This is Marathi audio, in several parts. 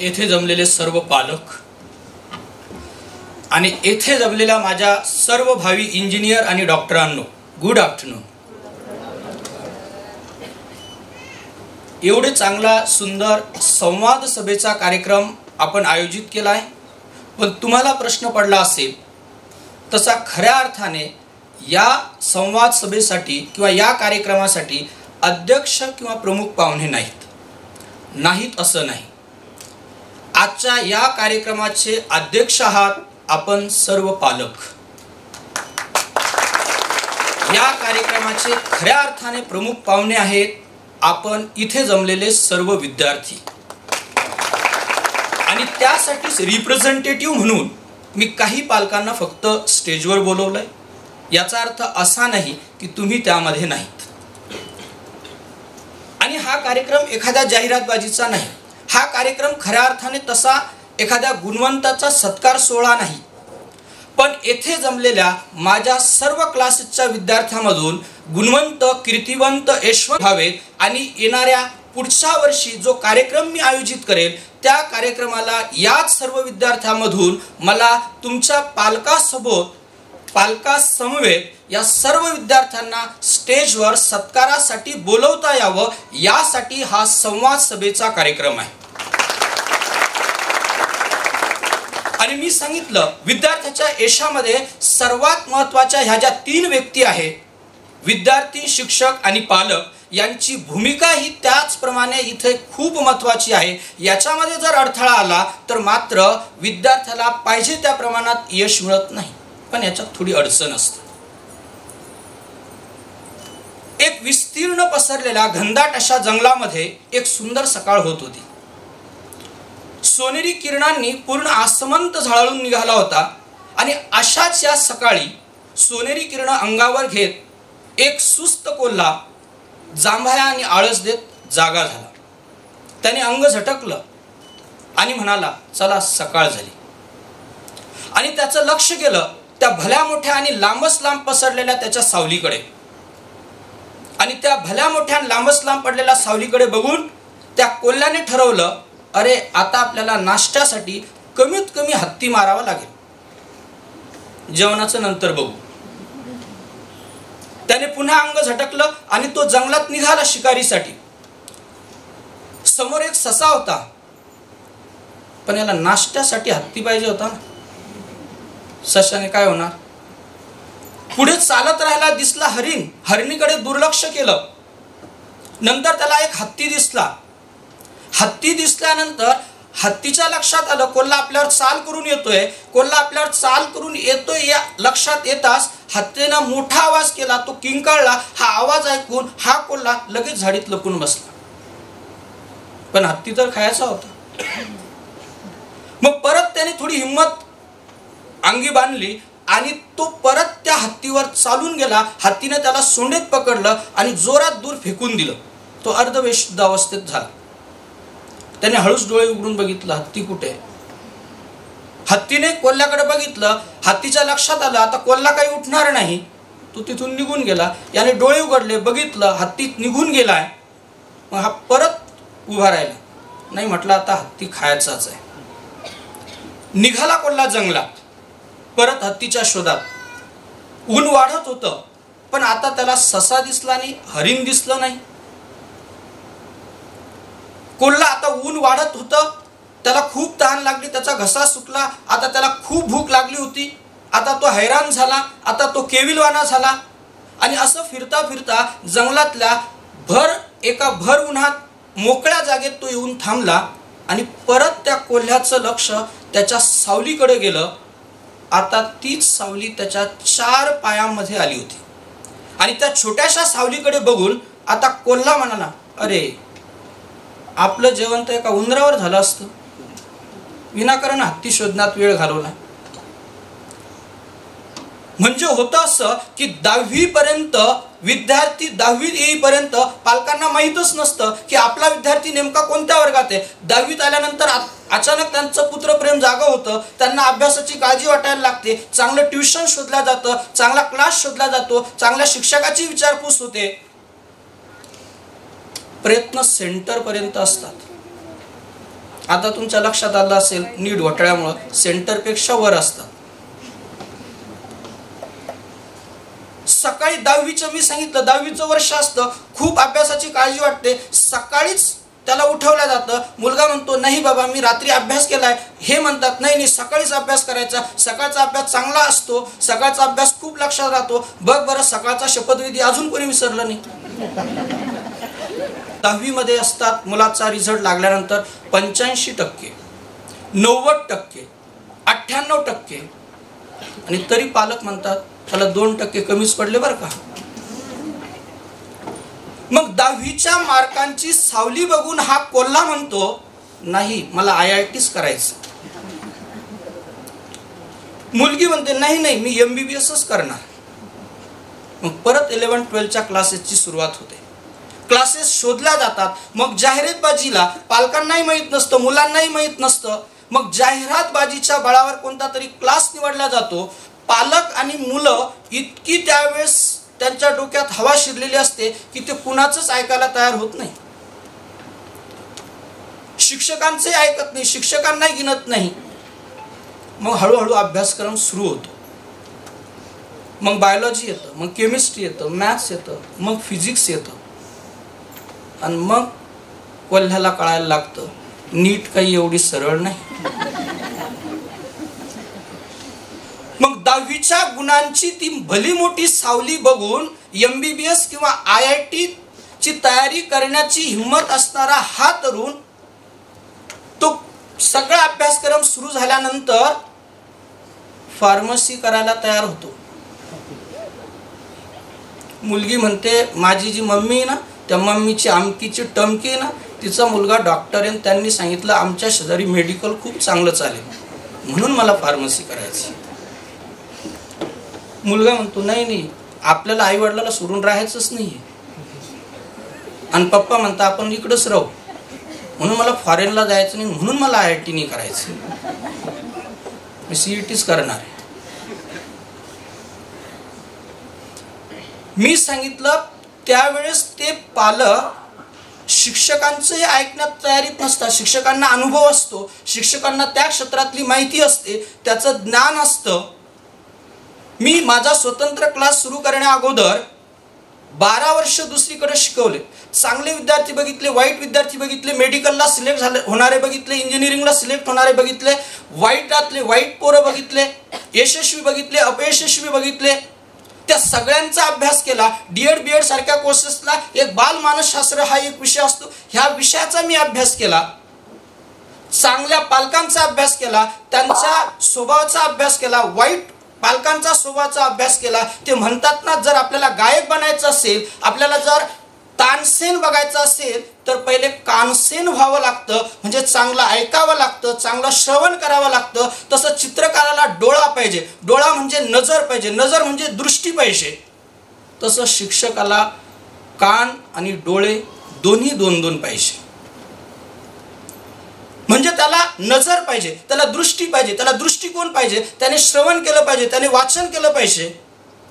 येथे जमलेले सर्व पालक आणि येथे जमलेल्या माझ्या सर्व भावी इंजिनियर आणि डॉक्टरांनो गुड आफ्टरनून एवढे चांगला सुंदर संवाद सभेचा कार्यक्रम आपण आयोजित केला आहे पण तुम्हाला प्रश्न पडला असेल तसा खऱ्या अर्थाने या संवाद सभेसाठी किंवा या कार्यक्रमासाठी अध्यक्ष किंवा प्रमुख पाहुणे नाहीत. नाहीत असं नाही. आजच्या या कार्यक्रमाचे अध्यक्ष आहात आपण सर्व पालक. या कार्यक्रमाचे खऱ्या अर्थाने प्रमुख पाहुणे आहेत आपण इथे जमलेले सर्व विद्यार्थी. आणि त्यासाठीच रिप्रेझेंटेटिव्ह म्हणून मी काही पालकांना फक्त स्टेजवर बोलवलंय. याचा अर्थ असा नाही की तुम्ही त्यामध्ये नाहीत. आणि हा कार्यक्रम एखाद्या जाहिरातबाजीचा नाही. हा कार्यक्रम खऱ्या अर्थाने तसा एखाद्या गुणवंताचा सत्कार सोहळा नाही. पण येथे जमलेल्या माझ्या सर्व क्लासेसच्या विद्यार्थ्यांमधून गुणवंत कीर्तिवंत यशवंत व्हावेत आणि येणाऱ्या पुढच्या वर्षी जो कार्यक्रम मी आयोजित करेल त्या कार्यक्रमाला याच सर्व विद्यार्थ्यांमधून मला तुमच्या पालकासोबत पालकासमवेत या सर्व विद्यार्थ्यांना स्टेजवर सत्कारासाठी बोलवता यावं यासाठी हा संवाद सभेचा कार्यक्रम आहे. आणि मी सांगितलं विद्यार्थ्याच्या यशामध्ये सर्वात महत्त्वाच्या ह्या ज्या तीन व्यक्ती आहेत विद्यार्थी शिक्षक आणि पालक यांची भूमिका ही त्याचप्रमाणे इथे खूप महत्वाची आहे. याच्यामध्ये जर अडथळा आला तर मात्र विद्यार्थ्याला पाहिजे त्या प्रमाणात यश मिळत नाही. पण याच्यात थोडी अडचण असते. एक विस्तीर्ण पसरलेल्या घनदाट अशा जंगलामध्ये एक सुंदर सकाळ होत होती. सोनेरी किरणांनी पूर्ण आसमंत झळाळून निघाला होता आणि अशाच या सकाळी सोनेरी किरण अंगावर घेत एक सुस्त कोल्हा जांभया आणि आळस देत जागा झाला. त्याने अंग झटकलं आणि म्हणाला चला सकाळ झाली. आणि त्याचं लक्ष गेलं त्या भल्या मोठ्या आणि लांबच लांब पसरलेल्या त्याच्या सावलीकडे. आणि त्या भल्या मोठ्या लांबच लांब पडलेल्या सावलीकडे बघून त्या कोल्ह्याने ठरवलं अरे आता आपल्याला नाश्त्यासाठी कमीत कमी हत्ती मारावा लागेल. जेवणाचं नंतर बघू. त्याने पुन्हा अंग झटकलं आणि तो जंगलात निघाला शिकारीसाठी. समोर एक ससा होता. पण याला नाश्त्यासाठी हत्ती पाहिजे होता ना. सशाने काय होणार? पुढे चालत राहायला दिसला हरिण. हरिणीकडे दुर्लक्ष केलं. नंतर त्याला एक हत्ती दिसला. हत्ती दिसल्यानंतर हत्तीच्या लक्षात आलं कोल्हा आपल्यावर चाल करून येतोय. कोल्हा आपल्यावर चाल करून येतोय या लक्षात येताच हत्तीनं मोठा आवाज केला. तो किंकाळला. हा आवाज ऐकून हा कोल्हा लगेच झाडीत लपून बसला. पण हत्ती तर खायचा होता. मग परत त्याने थोडी हिंमत अंगी बांधली आणि तो परत त्या हत्तीवर चालून गेला. हत्तीने त्याला सोंडेत पकडलं आणि जोरात दूर फेकून दिलं. तो अर्धवेशुद्ध अवस्थेत झाला. त्याने हळूच डोळे उघडून बघितलं हत्ती कुठे हत्तीने कोल्ह्याकडे बघितलं हत्तीच्या लक्षात आलं आता कोल्हा काही उठणार नाही. तो तिथून निघून गेला. याने डोळे उघडले बघितलं हत्ती निघून गेलाय मग हा परत उभा राहिला. नाही म्हटलं आता हत्ती खायचाच आहे. निघाला कोल्हा जंगलात. परत हत्तीच्या शोधात. ऊन वाढत होतं पण आता त्याला ससा दिसला नाही हरिण दिसलं नाही. कोल्हा आता ऊन वाढत होतं त्याला खूप तहान लागली त्याचा घसा सुकला आता त्याला खूप भूक लागली होती. आता तो हैराण झाला आता तो केविलवाना झाला. आणि असं फिरता फिरता जंगलातल्या भर एका भर उन्हात मोकळ्या जागेत तो येऊन थांबला आणि परत त्या कोल्ह्याचं लक्ष त्याच्या सावलीकडे गेलं. आता तीच सावली त्याच्या चार पायामध्ये आली होती. आणि त्या छोट्याशा सावलीकडे बघून आता कोल्हा म्हणाला अरे आपलं जेवण तर एका उंदरावर झालं असतं. विनाकारण हत्ती शोधण्यात वेळ घालवला. म्हणजे होतं असं की दहावी पर्यंत विद्यार्थी दहावीत येईपर्यंत पालकांना माहीतच नसतं की आपला विद्यार्थी नेमका कोणत्या वर्गात आहे. दहावीत आल्यानंतर अचानक त्यांचं पुत्रप्रेम जागं होतं त्यांना अभ्यासाची काळजी वाटायला लागते चांगलं ट्युशन शोधलं जातं चांगला क्लास शोधला जातो चांगल्या शिक्षकाची विचारपूस होते. प्रयत्न सेंटरपर्यंत असतात. आता तुमच्या लक्षात आलं असेल नीट घोटाळ्यामुळं सेंटरपेक्षा वर असतात सकाळी दहावीचं मी सांगितलं दहावीचं वर्ष असतं खूप अभ्यासाची काळजी वाटते. सकाळीच त्याला उठवलं जातं. मुलगा म्हणतो नाही बाबा मी रात्री अभ्यास केलाय. हे म्हणतात नाही नाही सकाळीच अभ्यास करायचा. सकाळचा अभ्यास चांगला असतो. सकाळचा अभ्यास खूप लक्षात राहतो. बघ बरं सकाळचा शपथविधी अजून कोणी विसरलं नाही. दहावीमध्ये असतात मुलाचा रिझल्ट लागल्यानंतर पंच्याऐंशी टक्के नव्वद टक्के अठ्ठ्याण्णव टक्के आणि तरी पालक म्हणतात त्याला दोन टक्के कमीच पडले बरं का? मग दहावीच्या मार्कांची सावली बघून हा कोल्हा म्हणतो नाही मला आय आय टीच करायचं. मुलगी म्हणते नाही नाही मी एम बी बी एसच करणार. मग परत इलेवन ट्वेल्थच्या क्लासेसची सुरुवात होते. क्लासेस शोधल्या जातात मग जाहिरातबाजीला पालकांनाही माहीत नसतं मुलांनाही माहीत नसतं. मग जाहिरातबाजीच्या बळावर कोणता तरी क्लास निवडला जातो. पालक आणि मुलं इतकी त्यावेळेस त्यांच्या डोक्यात हवा शिरलेली असते की ते कुणाचंच ऐकायला तयार होत नाही. शिक्षकांचे ऐकत नाही शिक्षकांनाही गिनत नाही. मग हळूहळू अभ्यासक्रम सुरू होतो. मग बायोलॉजी येतं मग केमिस्ट्री येतं मॅथ्स येतं मग फिजिक्स येतं. आणि मग कोल्ह्याला कळायला लागतं. नीट काही एवढी सरळ नाही. मग दहावीच्या गुणांची ती भली मोठी सावली बघून एमबीबीएस किंवा आय आय टी ची तयारी करण्याची हिंमत असणारा हा तरुण तो सगळा अभ्यासक्रम सुरू झाल्यानंतर फार्मसी करायला तयार होतो. मुलगी म्हणते माझी जी मम्मी आहे ना त्या मम्मीची आमकीची टमकी ना तिचा मुलगा डॉक्टर आहे त्यांनी सांगितलं आमच्या शेजारी मेडिकल खूप चांगलं चालेल. म्हणून मला फार्मसी करायची. मुलगा म्हणतो नाही नाही. आपल्याला आई वडिलाला सोडून राहायचंच नाही आणि पप्पा म्हणता आपण इकडंच राहू. म्हणून मला फॉरेनला जायचं नाही म्हणून मला आय आय टी नाही करायचं. मी सी ई टीच करणार आहे. मी सांगितलं त्यावेळेस ते पालक शिक्षकांचंही ऐकण्यात तयारीत नसतात शिक्षकांना अनुभव असतो. शिक्षकांना त्या क्षेत्रातली माहिती असते. त्याचं ज्ञान असतं. मी माझा स्वतंत्र क्लास सुरू करण्या अगोदर बारा वर्ष दुसरीकडे शिकवले. चांगले विद्यार्थी बघितले वाईट विद्यार्थी बघितले मेडिकलला सिलेक्ट झाले होणारे बघितले इंजिनिअरिंगला सिलेक्ट होणारे बघितले वाईटातले वाईट पोरं बघितले यशस्वी बघितले अपयशस्वी बघितले त्या सगळ्यांचा अभ्यास केला. डी एड बी एड सारख्या कोर्सेसला एक बालमानसशास्त्र हा एक विषय असतो. ह्या विषयाचा मी अभ्यास केला. चांगल्या पालकांचा अभ्यास केला. त्यांच्या स्वभावाचा अभ्यास केला. वाईट पालकांचा स्वभावाचा अभ्यास केला. ते म्हणतात ना जर आपल्याला गायक बनायचं असेल आपल्याला जर तानसेन बघायचं असेल तर पहिले कानसेन व्हावं लागतं म्हणजे चांगलं ऐकावं लागतं चांगलं श्रवण करावं लागतं तसं चित्रकाराला डोळा पाहिजे. डोळा म्हणजे नजर पाहिजे. नजर म्हणजे दृष्टी पाहिजे. तसं शिक्षकाला कान आणि डोळे दोन्ही दोन दोन पाहिजे. म्हणजे त्याला नजर पाहिजे त्याला दृष्टी पाहिजे त्याला दृष्टिकोन पाहिजे त्याने श्रवण केलं पाहिजे त्याने वाचन केलं पाहिजे.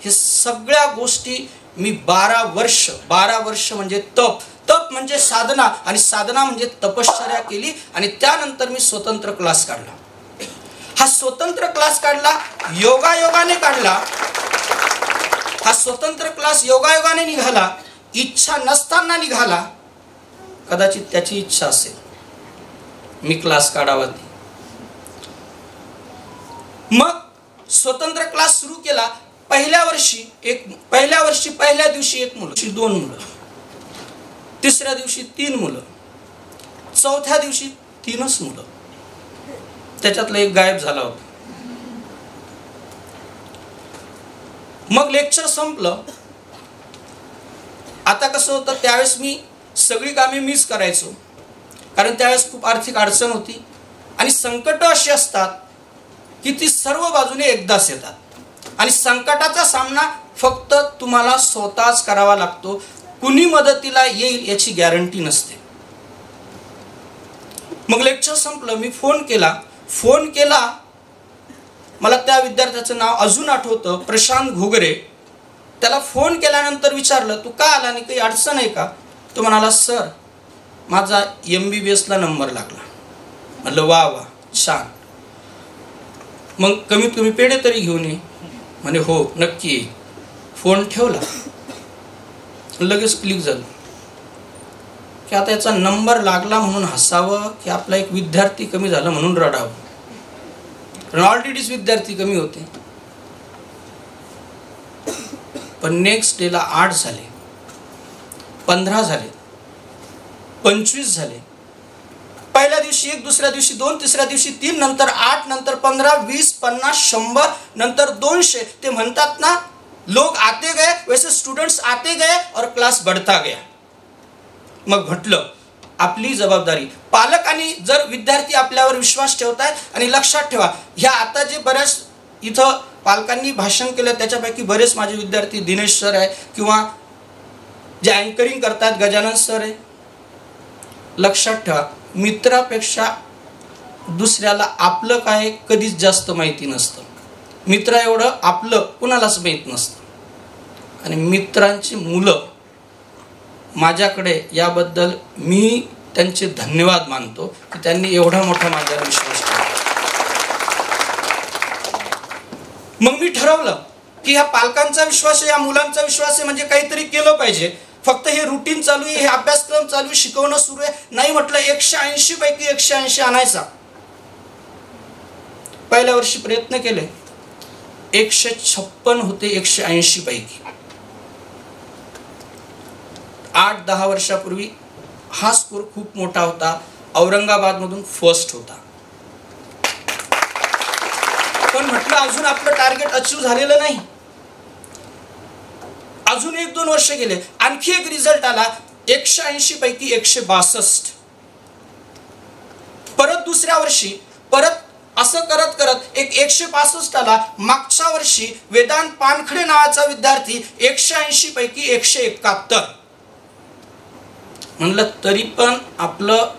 हे सगळ्या गोष्टी मी बारा वर्ष बारा वर्ष म्हणजे तप. तप म्हणजे साधना आणि साधना म्हणजे तपश्चर्या केली आणि त्यानंतर मी स्वतंत्र क्लास काढला. हा स्वतंत्र क्लास काढला योगायोगाने काढला. हा स्वतंत्र क्लास योगायोगाने निघाला इच्छा नसताना निघाला. कदाचित त्याची इच्छा असेल. मी क्लास काढावा मग स्वतंत्र क्लास सुरू केला पहिल्या वर्षी एक पहिल्या वर्षी पहिल्या दिवशी एक मुलं दोन मुलं. तिसऱ्या दिवशी तीन मुलं. चौथ्या दिवशी तीनच मुलं. त्याच्यातलं एक गायब झाला होता. मग लेक्चर संपलं. आता कसं होतं त्यावेळेस मी सगळी कामे मिस करायचो. कारण त्यावेळेस खूप आर्थिक अडचण होती. आणि संकट अशी असतात की ती सर्व बाजूने एकदाच येतात. आणि संकटाचा सामना फक्त तुम्हाला स्वतःच करावा लागतो. कुणी मदतीला येईल याची गॅरंटी नसते. मग लेक्चर संपलं मी फोन केला. फोन केला. मला त्या विद्यार्थ्याचं नाव अजून आठवतं प्रशांत घोगरे. त्याला फोन केल्यानंतर विचारलं तू का आला आणि काही अडचण आहे का? तो म्हणाला सर माझा एम बी बी एसला नंबर लागला. म्हटलं वा वा छान. मग कमीत कमी पेढे तरी घेऊन ये. म्हणे हो नक्की फोन ठेवला. लगेच क्लिक झालं. की आता याचा नंबर लागला म्हणून हसावं की आपला एक विद्यार्थी कमी झाला म्हणून रडावं. कारण ऑलरेडीच विद्यार्थी कमी होते. पण नेक्स्ट डेला आठ झाले. पंधरा झाले. पंचवीस झाले. पहिल्या दिवशी एक दुसऱ्या दिवशी दोन तिसऱ्या दिवशी तीन नंतर आठ नंतर पंधरा वीस पन्नास शंभर नंतर दोनशे. ते म्हणतात ना लोक आते गए वैसे स्टुडंट्स आते गए और क्लास बढ़ता गया. मग म्हटलं आपली जबाबदारी. पालक आणि जर विद्यार्थी आपल्यावर विश्वास ठेवताय आणि लक्षात ठेवा ह्या आता जे बऱ्याच इथं पालकांनी भाषण केलं त्याच्यापैकी बरेच माझे विद्यार्थी दिनेश सर आहे किंवा जे अँकरिंग करतात गजानन सर आहे. लक्षात ठेवा. मित्रापेक्षा दुसऱ्याला आपलं काय कधीच जास्त माहिती नसतं. मित्र एवढं आपलं कुणालाच माहीत नसतं. आणि मित्रांची मुलं माझ्याकडे याबद्दल मी त्यांचे धन्यवाद मानतो की त्यांनी एवढा मोठा माझ्यावर विश्वास मग मी ठरवलं की ह्या पालकांचा विश्वास आहे या मुलांचा विश्वास आहे म्हणजे काहीतरी केलं पाहिजे. फक्त हे रुटीन चालू आहे हे अभ्यासक्रम चालू आहे शिकवणं सुरू आहे. नाही म्हटलं एकशे ऐंशी पैकी एकशे ऐंशी आणायचा. पहिल्या वर्षी प्रयत्न केले. एकशे छप्पन होते एकशे ऐंशी पैकी. आठ दहा वर्षापूर्वी हा स्कोर खूप मोठा होता. औरंगाबादमधून फर्स्ट होता. पण म्हटलं अजून आपलं टार्गेट अचीव झालेलं नाही. अजून एक दोन वर्ष गेले. आणखी एक रिझल्ट आला एकशे ऐंशी पैकी एकशे बासष्ट परत दुसऱ्या वर्षी परत असं करत करत एक एकशे पासष्ट आला. मागच्या वर्षी वेदांत पानखडे नावाचा विद्यार्थी एकशे ऐंशी पैकी एकशे एकाहत्तर म्हणलं तरी पण आपलं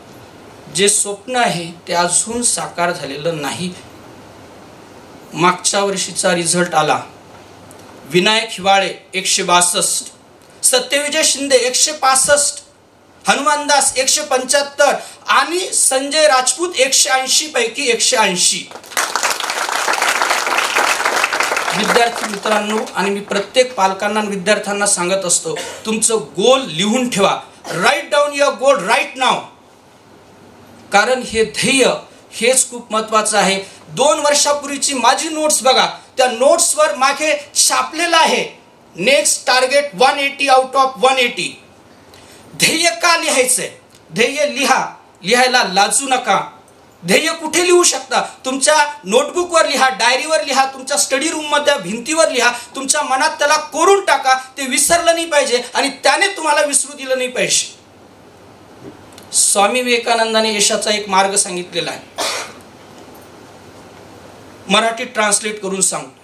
जे स्वप्न आहे ते अजून साकार झालेलं नाही. मागच्या वर्षीचा रिझल्ट आला. विनायक हिवाळे एकशे बासष्ट. सत्यविजय शिंदे एकशे पासष्ट. हनुमानदास एकशे पंच्याहत्तर. आणि संजय राजपूत एकशे ऐंशी पैकी एकशे ऐंशी. विद्यार्थी मित्रांनो आणि मी प्रत्येक पालकांना विद्यार्थ्यांना सांगत असतो तुमचं गोल लिहून ठेवा. Write down your goal write नाव कारण हे ध्येय हेच खूप महत्वाचं आहे. दोन वर्षापूर्वीची माझी नोट्स बघा. त्या नोट्सवर मागे छापलेलं आहे. Next target one eighty out of one eighty ध्येय का लिहायचंय? ध्येय लिहा. लिहायला लाजू नका. ध्येय कुठे लिहू शकता? तुमच्या नोटबुकवर लिहा डायरीवर लिहा तुमच्या स्टडी रूममध्ये भिंतीवर लिहा. तुमच्या मनात त्याला कोरून टाका. ते विसरलं नाही पाहिजे आणि त्याने तुम्हाला विसरू दिलं नाही पाहिजे. स्वामी विवेकानंदाने यशाचा एक मार्ग सांगितलेला आहे. मराठीत ट्रान्सलेट करून सांगतो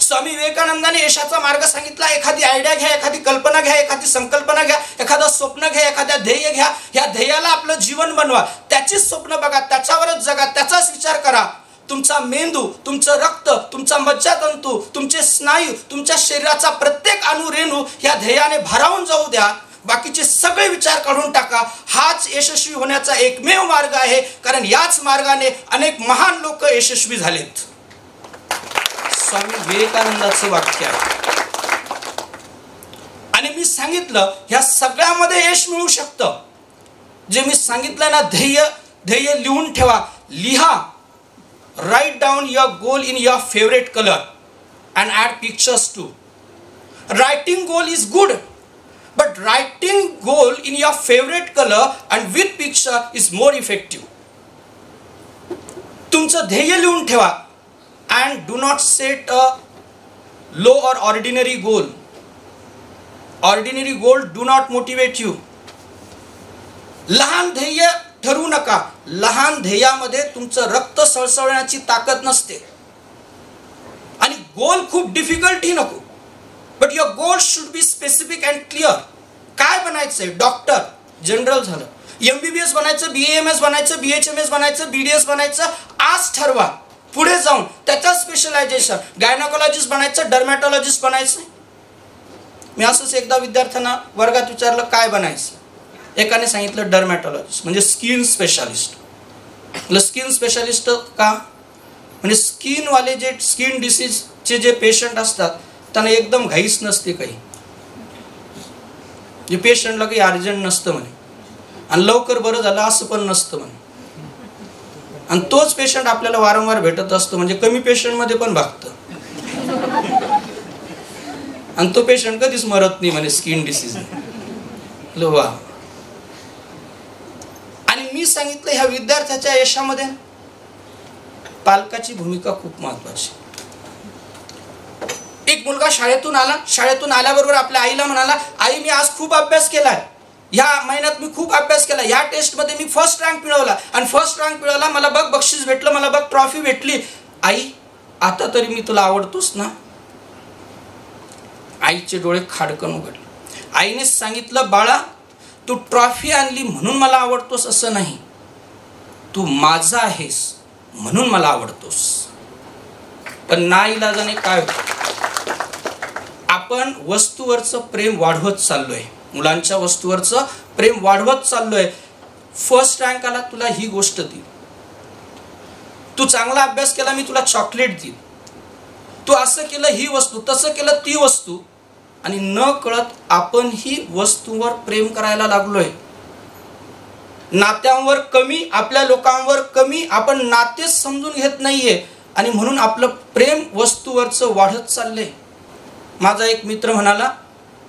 स्वामी विवेकानंदाने यशाचा मार्ग सांगितला एखादी आयडिया घ्या एखादी कल्पना घ्या एखादी संकल्पना घ्या एखादं स्वप्न घ्या एखाद्या ध्येय घ्या ह्या ध्येयाला आपलं जीवन बनवा त्याचीच स्वप्न बघा त्याच्यावरच जगा त्याचाच विचार करा. तुमचा मेंदू तुमचं रक्त तुमचा मज्जातंतू तुमचे स्नायू तुमच्या शरीराचा प्रत्येक अणुरेणू ह्या ध्येयाने भारावून जाऊ द्या. बाकीचे सगळे विचार काढून टाका. हाच यशस्वी होण्याचा एकमेव मार्ग आहे. कारण याच मार्गाने अनेक महान लोक यशस्वी झालेत. स्वामी विवेकानंदाचं वाक्य आहे. आणि मी सांगितलं ह्या सगळ्यामध्ये यश मिळू शकतं. जे मी सांगितलं ना ध्येय ध्येय लिहून ठेवा. लिहा. Write down your goal in your favourite colour and add pictures to writing goal is good but writing goal in your favorite color and with picture is more effective. तुमचं ध्येय लिहून ठेवा. And do not set a low or ordinary goal ordinary goal do not motivate you लहान ध्येय ठरवू नका. लहान ध्येयामध्ये तुमचं रक्त सळसळण्याची ताकद नसते. आणि गोल खूप डिफिकल्ट ही नको. But your goal should be specific and clear काय बनायचंय? डॉक्टर जनरल झालं. एम बी बी एस बनायचं बी एम एस बनायचं बी एच एम एस बनायचं बी डी एस बनायचं आज ठरवा. पुढे जाऊन त्याचं स्पेशलायझेशन गायनाकोलॉजिस्ट बनायचं डर्मॅटॉलॉजिस्ट बनायचं. मी असंच एकदा विद्यार्थ्यांना वर्गात विचारलं काय बनायचं? एकाने सांगितलं डर्मॅटॉलॉजिस्ट म्हणजे स्किन स्पेशालिस्ट स्किन स्पेशालिस्ट का? म्हणजे स्किनवाले जे स्किन डिसीजचे जे पेशंट असतात त्यांना एकदम घाईच नसते काही. जे पेशंटला काही अर्जंट नसतं म्हणे. आणि लवकर बरं झालं असं पण नसतं म्हणे. आणि तोच पेशंट आपल्याला वारंवार भेटत असतो म्हणजे कमी पेशंटमध्ये पण भागतं. आणि तो पेशंट कधीच मरत नाही म्हणे स्किन डिसीज वा. आणि मी सांगितलं ह्या विद्यार्थ्याच्या यशामध्ये पालकाची भूमिका खूप महत्वाची एक मुलगा शाळेतून आला शाळेतून आल्याबरोबर आपल्या आईला म्हणाला आई मी आज खूप अभ्यास केलाय. ह्या महिन्यात मी खूप अभ्यास केला ह्या टेस्टमध्ये मी फर्स्ट रँक मिळवला. आणि फर्स्ट रँक मिळवला मला बघ बक्षीस भेटलं मला बघ ट्रॉफी भेटली. आई आता तरी मी तुला आवडतोस ना? आईचे डोळे खाडकन उघडले. आईने सांगितलं बाळा तू ट्रॉफी आणली म्हणून मला आवडतोस असं नाही. तू माझा आहेस म्हणून मला आवडतोस. पण ना इलाजाने काय आपण वस्तूवरचं प्रेम वाढवत चाललोय. मुलांच्या वस्तूवरचं प्रेम वाढवत चाललोय. फर्स्ट रँक आला तुला ही गोष्ट देईल. तू चांगला अभ्यास केला मी तुला चॉकलेट देईन तू असं केलं ही वस्तू तसं केलं ती वस्तू आणि न कळत आपण ही वस्तूवर प्रेम करायला लागलोय. नात्यांवर कमी आपल्या लोकांवर कमी आपण नातेच समजून घेत नाहीये. आणि म्हणून आपलं प्रेम वस्तूवरचं वाढत चाललंय. माझा एक मित्र म्हणाला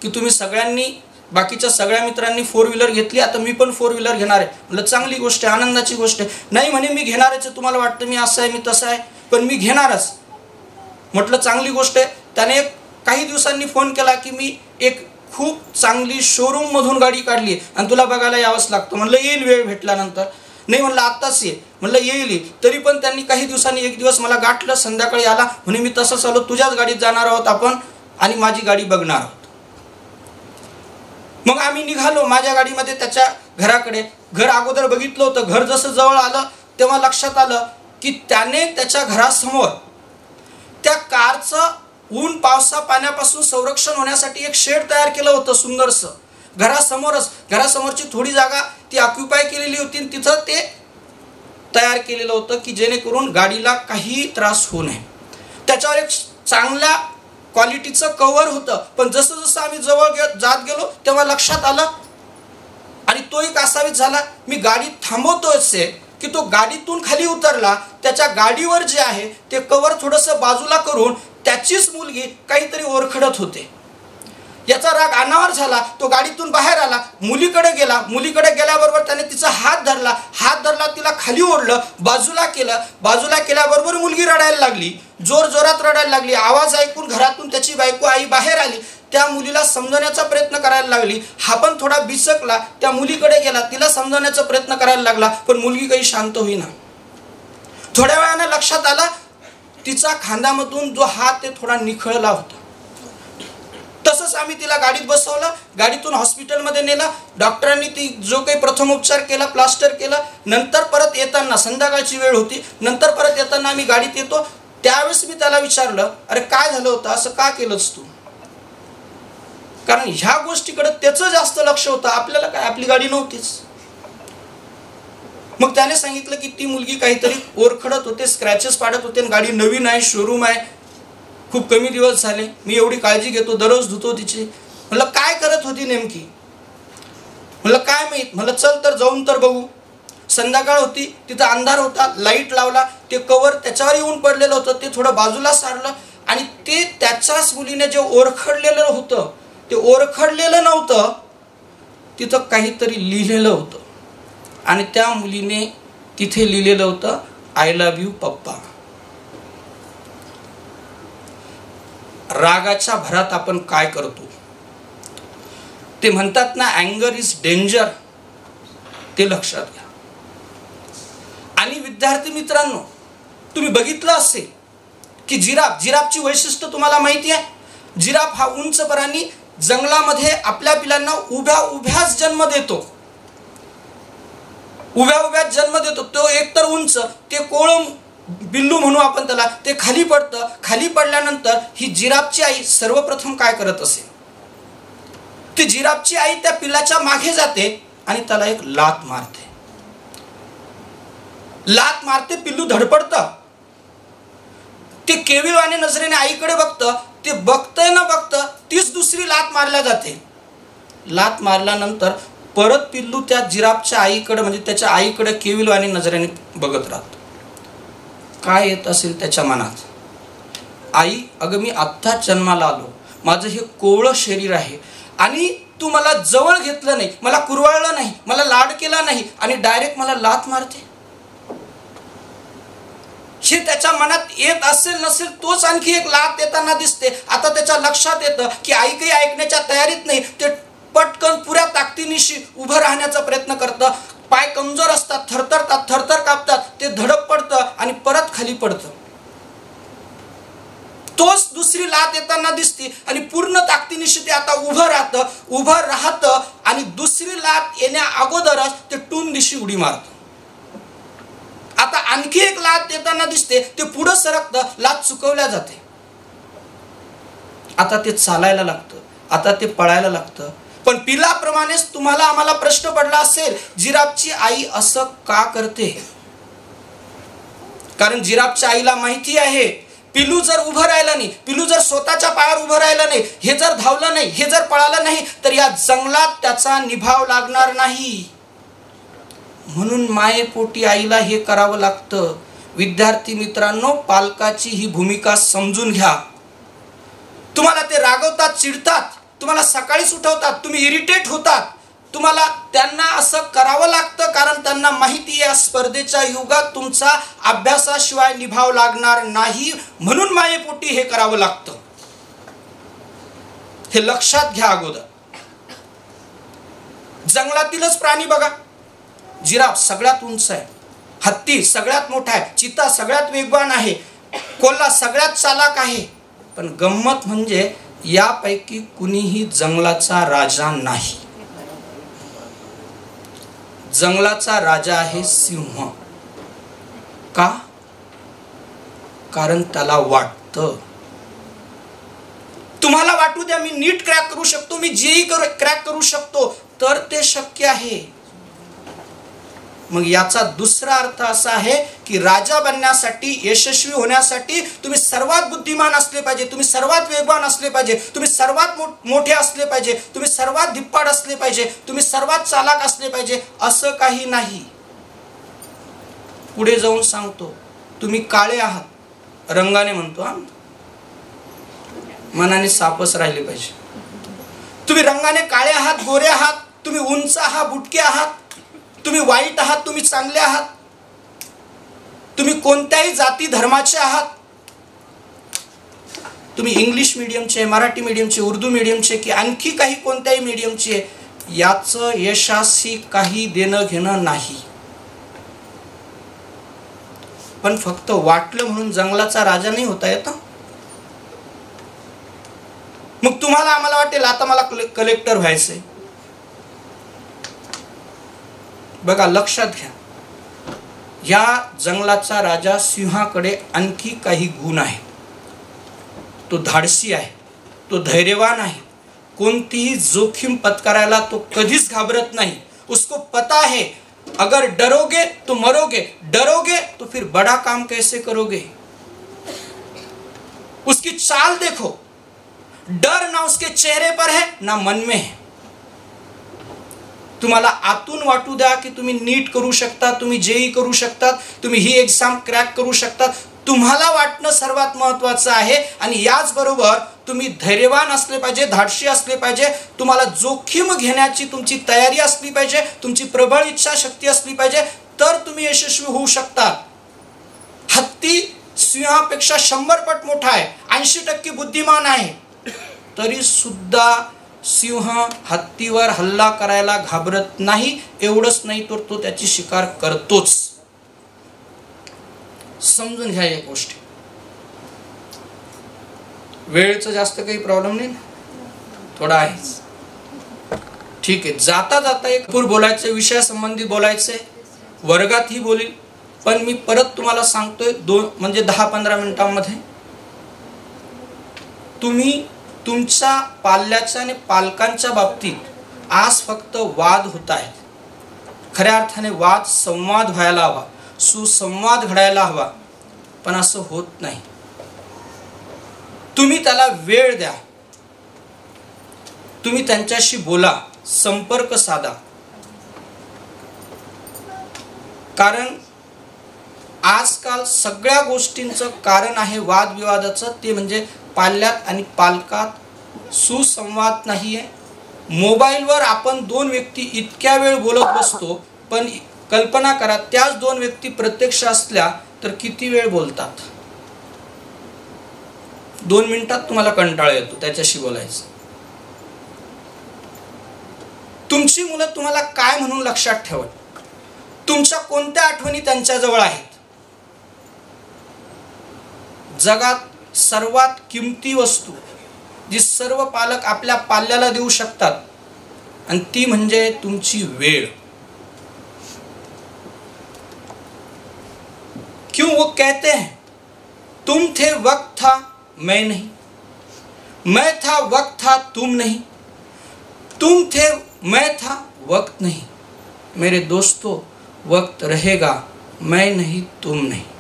की तुम्ही सगळ्यांनी बाकीच्या सगळ्या मित्रांनी फोर व्हीलर घेतली आता मी पण फोर व्हीलर घेणार आहे. म्हटलं चांगली गोष्ट आहे आनंदाची गोष्ट आहे. नाही म्हणे मी घेणारच आहे तुम्हाला वाटतं मी असं आहे मी तसं आहे पण मी घेणारच. म्हटलं चांगली गोष्ट आहे. त्याने एक काही दिवसांनी फोन केला की मी एक खूप चांगली शोरूममधून गाडी काढली आहे. आणि तुला बघायला यावंच लागतं. म्हणलं येईल वेळ भेटल्यानंतर. नाही म्हणलं आत्ताच ये. म्हणलं येईल तरी पण त्यांनी काही दिवसांनी एक दिवस मला गाठलं संध्याकाळी आला. म्हणे मी तसंच आलो तुझ्याच गाडीत जाणार आहोत आपण. आणि माझी गाडी बघणार आहोत. मग आम्ही निघालो माझ्या गाडीमध्ये त्याच्या घराकडे. घर अगोदर बघितलं होतं. घर जसं जवळ आलं तेव्हा लक्षात आलं की त्याने त्याच्या घरासमोर त्या कारचं ऊन पावसा पाण्यापासून संरक्षण होण्यासाठी एक शेड तयार केलं होतं सुंदरसं. घरासमोरच घरासमोरची थोडी जागा ती ऑक्युपाय केलेली होती आणि तिथं ते तयार केलेलं होतं की जेणेकरून गाडीला काही त्रास होऊ नये. त्याच्यावर एक चांगल्या क्वालिटीचं कव्हर होतं. पण जसं जसं आम्ही जवळ गे जात गेलो तेव्हा लक्षात आलं. आणि तो एक असावी झाला. मी गाडी थांबवतोच आहे की तो गाडीतून खाली उतरला. त्याच्या गाडीवर जे आहे ते कवर थोडंसं बाजूला करून त्याचीच मुलगी काहीतरी ओरखडत होते. याचा राग अनावर झाला तो गाडीतून बाहेर आला मुलीकडे गेला मुलीकडे गेल्याबरोबर त्याने तिचा हात धरला हात धरला तिला खाली ओढलं बाजूला केलं बाजूला केल्याबरोबर मुलगी रडायला लागली जोर जोरात रडायला लागली आवाज ऐकून घरातून त्याची बायको आई बाहेर आली त्या मुलीला समजवण्याचा प्रयत्न करायला लागली हा पण थोडा बिसकला त्या मुलीकडे गेला तिला समजवण्याचा प्रयत्न करायला लागला पण मुलगी काही शांत होईना. थोड्या वेळानं लक्षात आला तिचा खांद्यामधून जो हात ते थोडा निखळला होता. तसंच आम्ही तिला गाडीत बसवलं गाडीतून हॉस्पिटलमध्ये नेला डॉक्टरांनी ती जो काही प्रथम उपचार केला प्लास्टर केला नंतर परत येताना संध्याकाळची वेळ होती नंतर परत येताना आम्ही गाडीत येतो. त्यावेळेस मी त्याला विचारलं अरे काय झालं होतं? असं का केलंस तू? कारण ह्या गोष्टीकडे त्याचं जास्त लक्ष होतं. आपल्याला काय? आपली गाडी नव्हतीच. मग त्याने सांगितलं की ती मुलगी काहीतरी ओरखडत होते स्क्रॅचेस पाडत होते गाडी नवीन आहे शोरूम आहे. खूप कमी दिवस झाले. मी एवढी काळजी घेतो दररोज धुतो तिची. म्हटलं काय करत होती नेमकी? म्हटलं काय माहीत. म्हटलं चल तर जाऊन तर बघू. संध्याकाळ होती तिथं अंधार होता लाइट लावला ते कवर त्याच्यावर येऊन पडलेलं होतं ते थोडं बाजूला सारलं आणि ते त्याच्याच मुलीने जे ओरखडलेलं होतं ते ओरखडलेलं नव्हतं तिथं काहीतरी लिहिलेलं होतं. आणि त्या मुलीने तिथे लिहिलेलं होतं आय लव्ह यू पप्पा. रागाच्या भरात आपण काय करतो? ते म्हणतात ना अँगर इज डेंजर ते लक्षात घ्या. आणि विद्यार्थी मित्रांनो तुम्ही बघितलं असेल की जिराफ जिराफची वैशिष्ट्य तुम्हाला माहिती आहे? जिराफ हा उंच प्राणी जंगलामध्ये आपल्या पिलांना उभ्या उभ्याच जन्म देतो. उभ्या उभ्याच जन्म देतो. तो एकतर उंच ते कोळम बिल्लू म्हणू आपण त्याला ते खाली पडतं. खाली पडल्यानंतर ही जिराफची आई सर्वप्रथम काय करत असेल ती जिराफची आई त्या पिल्लाच्या मागे जाते आणि त्याला एक लात मारते. लात मारते पिल्लू धडपडत. ते केविलवाने नजरेने आईकडे बघतं. ते बघतंय ना बघतं तीच दुसरी लात मारल्या जाते. लात मारल्यानंतर परत पिल्लू त्या जिराबच्या आईकडे म्हणजे त्याच्या आईकडे केविलवाने नजरेने बघत राहत. काय येत असेल त्याच्या मनात? आई अगं मी आत्ताच जन्माला आलो. माझं हे कोवळं शरीर आहे. आणि तू मला जवळ घेतलं नाही. मला कुरवाळलं नाही. मला लाड केला नाही. आणि डायरेक्ट मला लात मारते. हे त्याच्या मनात येत असेल नसेल तोच आणखी एक लात देताना दिसते. आता त्याच्या लक्षात येतं की आई काही ऐकण्याच्या तयारीत नाही. ते पटकन पुऱ्या ताकदीनिशी उभं राहण्याचा प्रयत्न करतं. पाय कमजोर असतात थरथरतात थरथर कापतात ते धडक पडतं आणि परत खाली पडतं. तोच दुसरी लात येताना दिसते आणि पूर्ण ताकदीनिशी ते आता उभं राहतं उभं राहतं आणि दुसरी लात येण्या अगोदरच ते टून दिशी उडी मारतं. आता आणखी एक लात येताना दिसते ते पुढं सरकतं लात चुकवल्या जाते. आता ते चालायला लागतं आता ते पळायला लागतं पण पिलाप्रमाणेच तुम्हाला आम्हाला प्रश्न पडला असेल जिराबची आई असं का करते? कारण जिराबच्या आईला माहिती आहे पिलू जर उभं राहिलं नाही पिलू जर स्वतःच्या पायावर उभं राहिलं नाही हे जर धावलं नाही हे जर पळालं नाही तर या जंगलात त्याचा निभाव लागणार नाही. म्हणून मायेपोटी आईला हे करावं लागतं. विद्यार्थी मित्रांनो पालकाची ही भूमिका समजून घ्या. तुम्हाला ते रागवतात चिडतात तुम्हाला सकाळीच उठवतात तुम्ही इरिटेट होतात. तुम्हाला त्यांना असं करावं लागतं कारण त्यांना माहिती या स्पर्धेच्या युगात तुमचा अभ्यासाशिवाय निभाव लागणार नाही. म्हणून मायेपोटी हे करावं लागतं. हे लक्षात घ्या अगोदर. जंगलातीलच प्राणी बघा. जिराफ सगळ्यात उंच आहे. हत्ती सगळ्यात मोठा आहे. चिता सगळ्यात वेगवान आहे. कोल्हा सगळ्यात चालाक आहे. पण गंमत म्हणजे यापैकी कुणीही जंगलाचा राजा नाही. जंगलाचा राजा आहे सिंह. का? कारण त्याला वाटतं. तुम्हाला वाटू द्या मी नीट क्रॅक करू शकतो मी जेही करू क्रॅक करू शकतो तर ते शक्य आहे. मग याचा दुसरा अर्थ असा आहे की राजा बनण्यासाठी यशस्वी होण्यासाठी तुम्ही सर्वात बुद्धिमान असले पाहिजे तुम्ही सर्वात वेगवान असले पाहिजे तुम्ही सर्वात मोठे असले पाहिजे तुम्ही सर्वात धिप्पाड असले पाहिजे तुम्ही सर्वात चालाक असले पाहिजे असं काही नाही. पुढे जाऊन सांगतो तुम्ही काळे आहात रंगाने म्हणतो हा. मनाने सापस राहिले पाहिजे. तुम्ही रंगाने काळे आहात गोरे आहात तुम्ही उंच आहात बुटके आहात तुम्ही वाईट आहात तुम्ही चांगले आहात. तुम्ही कोणत्याही जाती धर्माचे आहात. तुम्ही इंग्लिश मिडियमचे मराठी मिडियमचे उर्दू मिडियमचे की आणखी काही कोणत्याही मिडियमचे याचं यशाशी काही देणं घेणं नाही. पण फक्त वाटलं म्हणून जंगलाचा राजा नाही होता येत? मग तुम्हाला आम्हाला वाटेल आता मला कलेक्टर व्हायचंय. बघा, लक्षात घ्या. या जंगलाचा राजा सिंहाकडे गुण आहे तो धाडसी आहे तो धैर्यवान आहे. कोणतीही जोखीम पत्करायला तो कधीच घाबरत नाही. उसको पता है, अगर डरोगे तो मरोगे, डरोगे तो फिर बड़ा काम कैसे करोगे? उसकी चाल देखो, डर ना उसके चेहरे पर है, ना मन में है. तुम्हाला आतून वाटू द्या की तुम्ही नीट करू शकता तुम्ही जेई करू शकतात तुम्ही ही एक्झाम क्रॅक करू शकतात तुम्हाला वाटणं सर्वात महत्वाचं आहे आणि याचबरोबर तुम्ही धैर्यवान असले पाहिजे धाडशी असले पाहिजे. तुम्हाला जोखीम घेण्याची तुमची तयारी असली पाहिजे तुमची प्रबळ इच्छाशक्ती असली पाहिजे तर तुम्ही यशस्वी होऊ शकता. हत्ती सिंहापेक्षा शंभर पट मोठा आहे ऐंशी टक्के बुद्धिमान आहे. तरी सुद्धा सिंह हत्तीवर हल्ला करायला घाबरत नाही एवढंच नाही तर तो त्याची शिकार करतोच. समजून घ्या या गोष्टी. वेळेचं जास्त काही प्रॉब्लेम नाही थोडा आहेच. ठीक आहे जाता जाता एक पूर बोलायचं विषयासंबंधी बोलायचंय. वर्गातही बोलील पण मी परत तुम्हाला सांगतोय दोन म्हणजे दहा पंधरा मिनिटांमध्ये. तुम्ही तुमच्या पाल्याच्या आणि पालकांच्या बाबतीत आज फक्त वाद होत आहेत. खऱ्या अर्थाने वाद संवाद व्हायला हवा सुसंवाद घडायला हवा पण असं होत नाही. तुम्ही त्याला वेळ द्या. तुम्ही त्यांच्याशी बोला संपर्क साधा. कारण आजकाल सगळ्या गोष्टींचं कारण आहे वादविवादाचं ते म्हणजे पाल्यात आणि पालकात सुसंवाद नाही आहे मोबाईलवर आपण दोन व्यक्ती इतक्या वेळ बोलत बसतो पण कल्पना करा त्याच दोन व्यक्ती प्रत्यक्ष असल्या तर किती वेळ बोलतात? दोन मिनिटात तुम्हाला कंटाळा येतो त्याच्याशी बोलायचं. तुमची मुलं तुम्हाला काय म्हणून लक्षात ठेवत? तुमच्या कोणत्या आठवणी त्यांच्याजवळ आहेत? जगात सर्वात किमती वस्तू जी सर्व पालक आपल्या पाल्याला देऊ शकतात आणि ती म्हणजे तुमची वेळ. क्यों वो कहते हैं तुम थे वक्त था मैं नहीं। मैं था वक्त था तुम नहीं। तुम थे मैं था वक्त नहीं। मेरे दोस्तों वक्त रहेगा मैं नहीं तुम नहीं।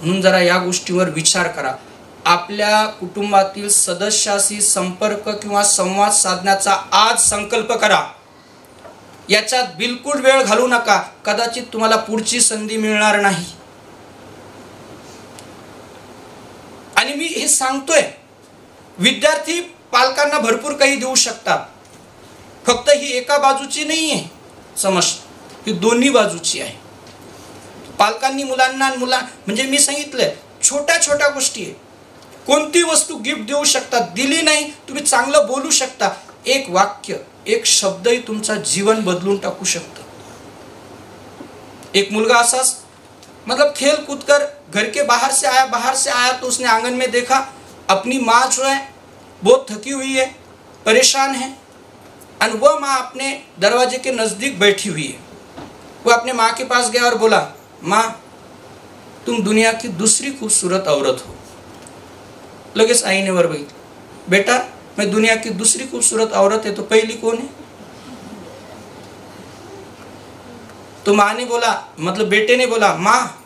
म्हणून जरा या गोष्टीवर विचार करा. आपल्या कुटुंबातील सदस्याशी संपर्क किंवा संवाद साधण्याचा आज संकल्प करा. याच्यात बिलकुल वेळ घालू नका. कदाचित तुम्हाला पुढची संधी मिळणार नाही. आणि मी हे सांगतोय विद्यार्थी पालकांना भरपूर काही देऊ शकतात. फक्त ही एका बाजूची नाही आहे समज ही दोन्ही बाजूची आहे. पालकांनी मुलांना मुला म्हणजे मी सांगितलंय छोट्या छोट्या गोष्टी आहे कोणती वस्तू गिफ्ट देऊ शकता दिली नाही तुम्ही चांगलं बोलू शकता. एक वाक्य एक शब्दही तुमचा जीवन बदलून टाकू शकतं. एक मुलगा असाच मतलब खेल कूद कर घर के बाहर से आया बाहर से आया तो उसने आंगन में देखा अपनी माँ जो है बहुत थकी हुई है परेशान है और वह माँ अपने दरवाजे के नज़दीक बैठी हुई है। वो अपने माँ के पास गया और बोला माँ, तुम दुनिया की दूसरी खूबसूरत औरत हो। लगेच आईने वर बघितलं बेटा, मैं दुनिया की दूसरी खूबसूरत औरत है तो पहली कौन है? तो माँ ने बोला मतलब बेटे ने बोला, माँ,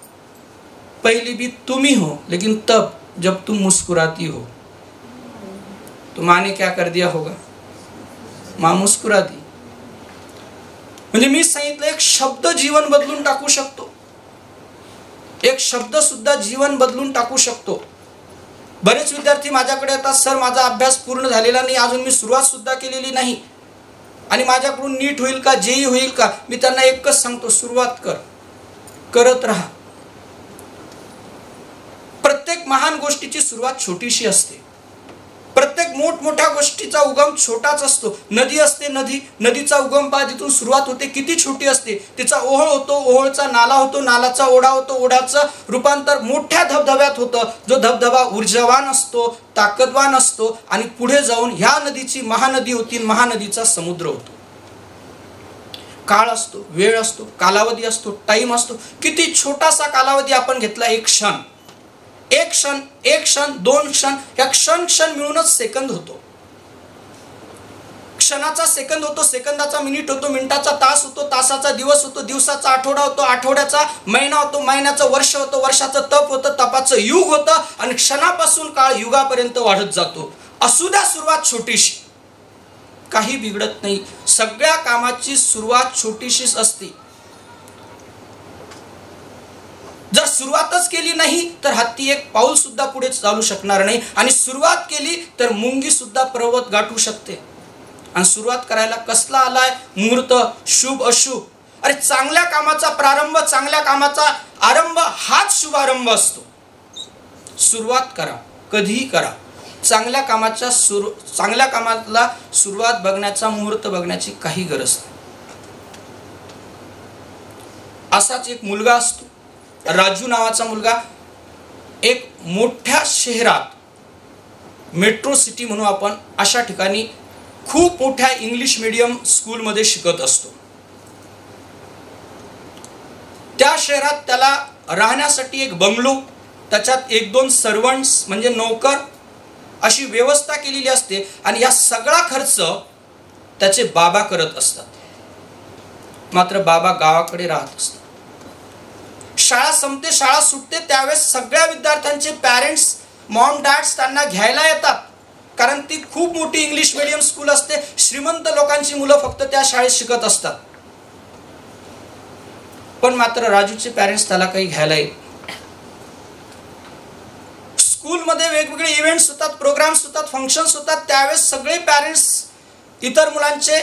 पहली भी तुम ही हो, लेकिन तब जब तुम मुस्कुराती हो। तो माँ ने क्या कर दिया होगा? माँ मुस्कुरा दी म्हणजे मी एक शब्द जीवन बदलून टाकू शकतो? एक शब्द सुद्धा जीवन बदलून टाकू शकतो. बरेच विद्यार्थी माझ्याकडे येतात सर माझा अभ्यास पूर्ण झालेला नाही अजून मी सुरुवात सुद्धा केलेली नाही. आणि माझ्याकडून नीट होईल का जेही होईल का मी त्यांना एकच सांगतो सुरुवात कर करत राहा. प्रत्येक महान गोष्टीची सुरुवात छोटीशी असते. प्रत्येक मोठमोठ्या गोष्टीचा उगम छोटाच असतो. नदी असते नदी नदीचा उगम पहा जिथून सुरुवात होते किती छोटी असते. तिचा ओहळ होतो ओहळचा नाला होतो नालाचा ओढा होतो ओढाचं रूपांतर मोठ्या धबधब्यात होतं. जो धबधबा ऊर्जावान असतो ताकदवान असतो आणि पुढे जाऊन ह्या नदीची महानदी होती महानदीचा समुद्र होतो. काळ असतो वेळ असतो कालावधी असतो टाइम असतो. किती छोटासा कालावधी आपण घेतला एक क्षण. एक क्षण एक क्षण दोन क्षण या क्षण क्षण मिळूनच सेकंद होतो. क्षणाचा सेकंद होतो सेकंदाचा मिनिट होतो मिनिटाचा तास होतो तासाचा दिवस होतो दिवसाचा आठवडा होतो आठवड्याचा महिना होतो महिन्याचं वर्ष होतं वर्षाचं तप होतं तपाचं युग होतं आणि क्षणापासून काळ युगापर्यंत वाढत जातो. असू द्या सुरुवात छोटीशी. काही बिघडत नाही. सगळ्या कामाची सुरुवात छोटीशीच असते. जर सुरुवातच केली नाही तर हत्ती एक पाऊल सुद्धा पुढे चालू शकणार नाही. आणि सुरुवात केली तर मुंगी सुद्धा पर्वत गाठू शकते. आणि सुरुवात करायला कसला आलाय? मुहूर्त शुभ अशुभ. अरे चांगल्या कामाचा प्रारंभ चांगल्या कामाचा आरंभ हाच शुभारंभ असतो. सुरुवात करा कधीही करा. चांगल्या कामाच्या सुरू चांगल्या कामाला सुरुवात बघण्याचा मुहूर्त बघण्याची काही गरज नाही. असाच एक मुलगा असतो. राजू नावाचा मुलगा एक मोठ्या शहरात मेट्रो सिटी म्हणू आपण अशा ठिकाणी खूप मोठ्या इंग्लिश मीडियम स्कूलमध्ये शिकत असतो. त्या शहरात त्याला राहण्यासाठी एक बंगलो त्याच्यात एक दोन सर्वंट्स म्हणजे नोकर अशी व्यवस्था केलेली असते आणि या सगळा खर्च त्याचे बाबा करत असतात. मात्र बाबा गावाकडे राहत असतात. शाळा संपते शाळा सुटते त्यावेळेस सगळ्या विद्यार्थ्यांचे पॅरेंट्स मॉम डॅड्स त्यांना घ्यायला येतात. कारण ती खूप मोठी इंग्लिश मिडियम स्कूल असते. श्रीमंत लोकांची मुलं फक्त त्या शाळेत शिकत असतात. पण मात्र राजूचे पॅरेंट्स त्याला काही घ्यायला येत स्कूलमध्ये वेगवेगळे इव्हेंट्स होतात प्रोग्राम्स होतात फंक्शन्स होतात. त्यावेळेस सगळे पॅरेंट्स इतर मुलांचे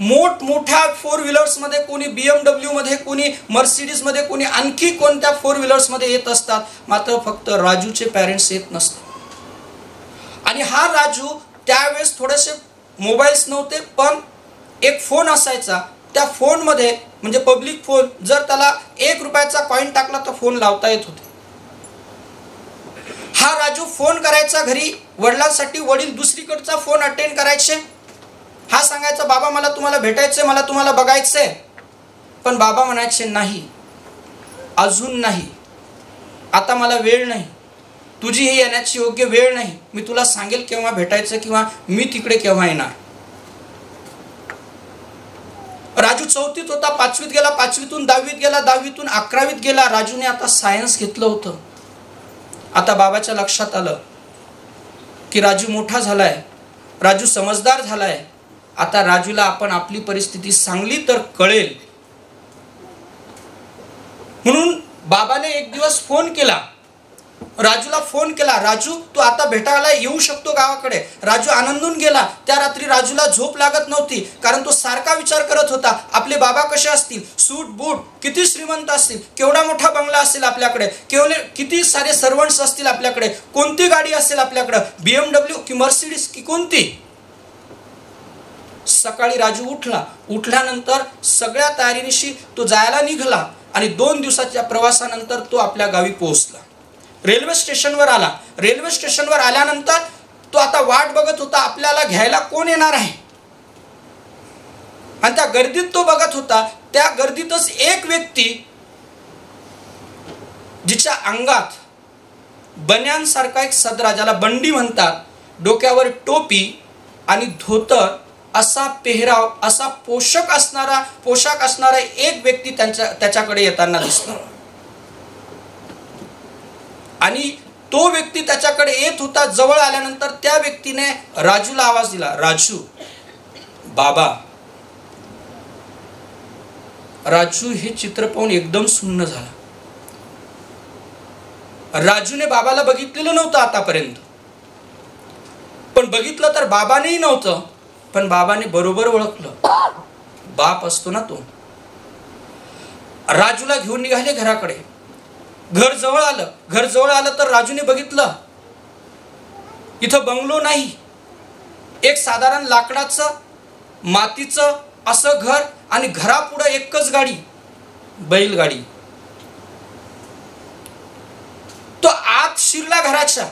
मोठमोठ्या फोर व्हीलर्समध्ये कोणी बी एम डब्ल्यूमध्ये कोणी मर्सिडीजमध्ये कोणी आणखी कोणत्या फोर व्हीलर्समध्ये येत असतात? मात्र फक्त राजूचे पॅरेंट्स येत नसतात. आणि हा राजू त्यावेळेस थोडेसे मोबाईल्स नव्हते पण एक फोन असायचा. त्या फोनमध्ये म्हणजे पब्लिक फोन जर त्याला एक रुपयाचा कॉईन टाकला तर फोन लावता येत होते. हा राजू फोन करायचा घरी वडिलांसाठी वडील दुसरीकडचा फोन अटेंड करायचे हा सांगायचा बाबा मला तुम्हाला भेटायचंय मला तुम्हाला बघायचंय. पण बाबा म्हणायचे नाही. अजून नाही. आता मला वेळ नाही. तुझी ही येण्याची योग्य वेळ नाही. मी तुला सांगेल केव्हा भेटायचं किंवा मी तिकडे केव्हा येणार. राजू चौथीत होता पाचवीत गेला पाचवीतून दहावीत गेला दहावीतून अकरावीत गेला. राजूने आता सायन्स घेतलं होतं. आता बाबाच्या लक्षात आलं की राजू मोठा झालाय. राजू समजदार झालाय. आता राजूला आपण आपली परिस्थिती सांगली तर कळेल. म्हणून बाबाने एक दिवस फोन केला. राजूला फोन केला राजू तू आता भेटायला येऊ शकतो गावाकडे. राजू आनंदून गेला. त्या रात्री राजूला झोप लागत नव्हती कारण तो सारखा विचार करत होता आपले बाबा कसे असतील? सूट बूट किती श्रीमंत असतील? केवढा मोठा बंगला असेल आपल्याकडे? केवढे किती सारे सर्वंट्स असतील आपल्याकडे? कोणती गाडी असेल आपल्याकडे? बीएमडब्ल्यू की मर्सिडीज की कोणती? सकाळी राजू उठला. उठल्यानंतर सगळ्या तयारीनिशी तो जायला निघाला आणि दोन दिवसाच्या प्रवासानंतर तो आपल्या गावी पोहोचला. रेल्वे स्टेशनवर आला. रेल्वे स्टेशनवर आल्यानंतर तो आता वाट बघत होता आपल्याला घ्यायला कोण येणार आहे? आणि त्या गर्दीत तो बघत होता. त्या गर्दीतच एक व्यक्ती जिच्या अंगात बन्यांसारखा एक सदरा ज्याला बंडी म्हणतात डोक्यावर टोपी आणि धोतर असा पेहराव असा पोषक असणारा पोशाख असणारा एक व्यक्ती त्यांच्या त्याच्याकडे येताना दिसतो. आणि तो व्यक्ती त्याच्याकडे येत होता जवळ आल्यानंतर त्या व्यक्तीने राजूला आवाज दिला राजू बाबा राजू हे चित्र पाहून एकदम सुन्न झाला. राजूने बाबाला बघितलेलं नव्हतं आतापर्यंत. पण बघितलं तर बाबानेही नव्हतं. पण बाबाने बरोबर ओळखलं. बाप असतो ना तो. राजूला घेऊन निघाले घराकडे. घर जवळ आलं. घर जवळ आलं तर राजूने बघितलं. इथं बंगलो नाही. एक साधारण लाकडाचं मातीचं असं घर आणि घरापुढं एकच गाडी बैलगाडी. तो आत शिरला घराच्या.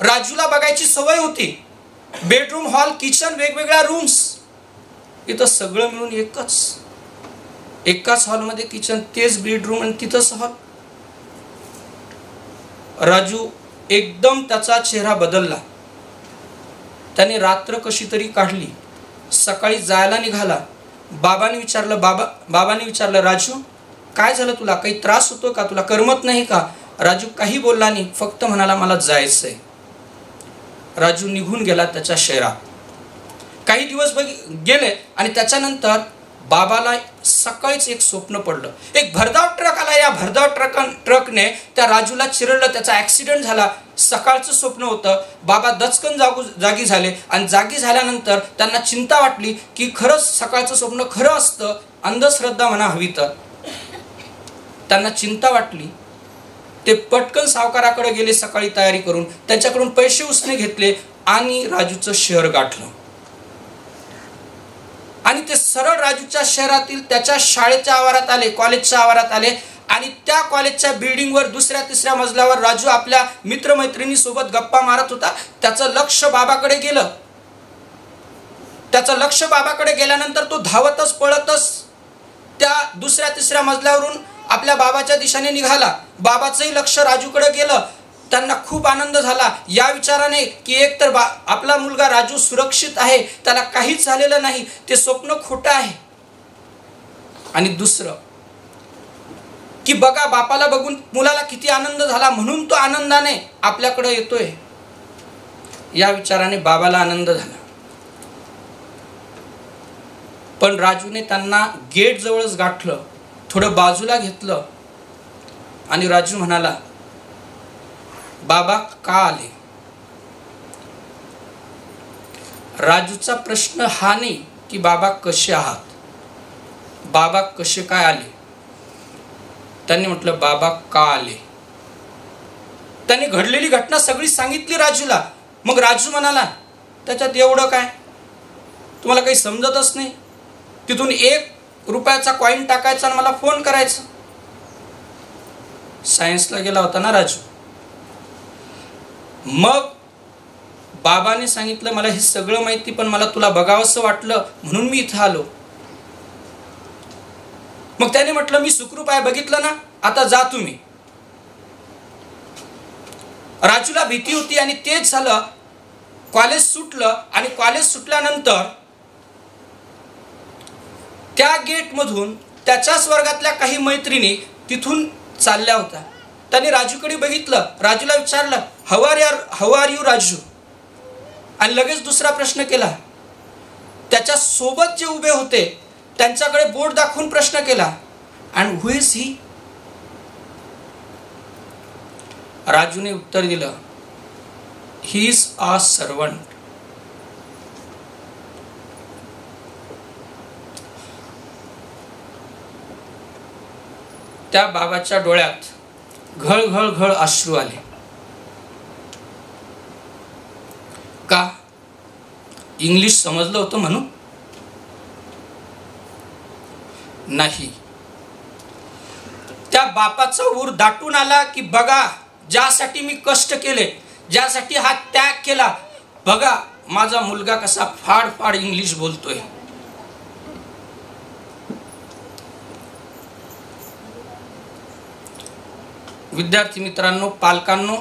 राजूला बघायची सवय होती. बेडरूम हॉल किचन वेगवेगळ्या रूम्स. इथं सगळं मिळून एकच. एकाच हॉलमध्ये किचन तेच बेडरूम आणि तिथंच हॉल. राजू एकदम त्याचा चेहरा बदलला. त्याने रात्र कशी तरी काढली. सकाळी जायला निघाला. बाबाने विचारलं बाबा बाबाने विचारलं राजू काय झालं तुला? काही त्रास होतो का? तुला करमत नाही का? राजू काही बोलला नाही फक्त म्हणाला मला जायचंय. राजू निघून गेला त्याच्या शहरात. काही दिवस बघ गेले आणि त्याच्यानंतर बाबाला सकाळीच एक स्वप्न पडलं. एक भरधाव ट्रक आला. या भरधाव ट्रक ट्रकने त्या राजूला चिरडलं. त्याचा ॲक्सिडेंट झाला. सकाळचं स्वप्न होतं. बाबा दचकन जागू जागी झाले. आणि जागी झाल्यानंतर त्यांना चिंता वाटली की खरंच सकाळचं स्वप्न खरं असतं. अंधश्रद्धा म्हणा हवी तर. त्यांना चिंता वाटली ते पटकन सावकाराकडे गेले सकाळी तयारी करून त्यांच्याकडून पैसे उसने घेतले आणि राजूचं शहर गाठलं. आणि ते सरळ राजूच्या शहरातील त्याच्या शाळेच्या आवारात आले कॉलेजच्या आवारात आले आणि त्या कॉलेजच्या बिल्डिंगवर दुसऱ्या तिसऱ्या मजल्यावर राजू आपल्या मित्रमैत्रिणी सोबत गप्पा मारत होता. त्याचं लक्ष बाबाकडे गेलं. त्याचं लक्ष बाबाकडे गेल्यानंतर तो धावतच पळतच त्या दुसऱ्या तिसऱ्या मजल्यावरून आपल्या बाबाच्या दिशेने निघाला. बाबाचंही लक्ष राजूकडे गेलं. त्यांना खूप आनंद झाला. या विचाराने की एक तर बा आपला मुलगा राजू सुरक्षित आहे त्याला काहीच झालेलं नाही ते स्वप्न खोटं आहे. आणि दुसरं की बघा बापाला बघून मुलाला किती आनंद झाला म्हणून तो आनंदाने आपल्याकडे येतोय. या विचाराने बाबाला आनंद झाला. पण राजूने त्यांना गेट जवळच गाठलं. थोडं बाजूला घेतलं आणि राजू म्हणाला बाबा का आले? राजूचा प्रश्न हा नाही की बाबा कसे आहात. बाबा कसे काय आले? त्यांनी म्हटलं बाबा का आले? त्यांनी घडलेली घटना सगळी सांगितली राजूला. मग राजू म्हणाला त्याच्यात एवढं काय? तुम्हाला काही समजतच नाही. तिथून एक रुपयाचा कॉईन टाकायचा आणि मला फोन करायचा. सायन्सला गेला होता ना राजू. मग बाबाने सांगितलं मला हे सगळं माहिती पण मला तुला बघावंसं वाटलं म्हणून मी इथं आलो. मग त्याने म्हटलं मी सुखरूप आहे बघितलं ना? आता जा तुम्ही. राजूला भीती होती आणि तेच झालं. कॉलेज सुटलं आणि कॉलेज सुटल्यानंतर त्या गेटमधून त्याच्याच वर्गातल्या काही मैत्रिणी तिथून चालल्या होत्या. त्याने राजूकडे बघितलं राजूला विचारलं हवार यार हवार यू राजू? आणि लगेच दुसरा प्रश्न केला. त्याच्या सोबत जे उभे होते त्यांच्याकडे बोट दाखवून प्रश्न केला. अँड हु इज ही राजूने उत्तर दिलं ही इज आ सर्वंट त्या बाबाच्या डोळ्यात घळघळ घळ घळ अश्रू आले. का? इंग्लिश समजलं होतं म्हणून नाही. त्या बापाचा ऊर दाटून आला की बघा ज्यासाठी मी कष्ट केले ज्यासाठी हा त्याग केला बघा माझा मुलगा कसा फाड फाड इंग्लिश बोलतोय. विद्यार्थी मित्रांनो पालकांनो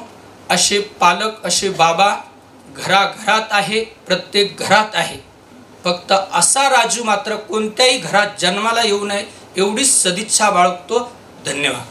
असे पालक असे बाबा घराघरात आहे प्रत्येक घरात आहे. फक्त असा राजू मात्र कोणत्याही घरात जन्माला येऊ नये एवढीच सदिच्छा बाळगतो. धन्यवाद.